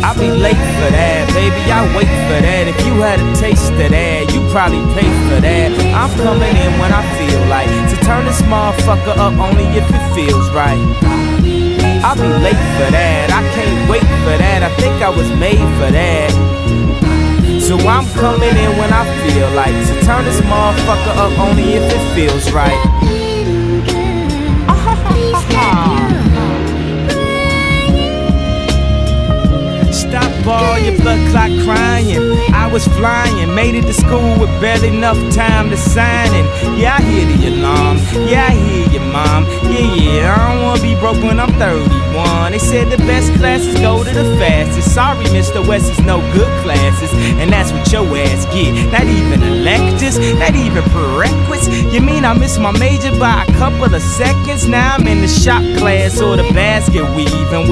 I be late for that, baby. I wait for that. If you had a taste of that, you probably pay for that. I'm coming in when I feel like to turn this motherfucker up only if it feels right. I be late for that. I can't wait for that. I think I was made for that. So I'm coming in when I feel like to turn this motherfucker up only if it feels right. Stop all your blood clot crying. I was flying, made it to school with barely enough time to sign in. Yeah, I hear the alarm. Yeah, I hear you, mom. Yeah, yeah, I don't wanna be broke when I'm 31. They said the best classes go to the fastest. Sorry, Mr. West is no good classes, and that's what your ass get. Not even electives, not even prerequisites. You mean I missed my major by a couple of seconds? Now I'm in the shop class or the basket weaving.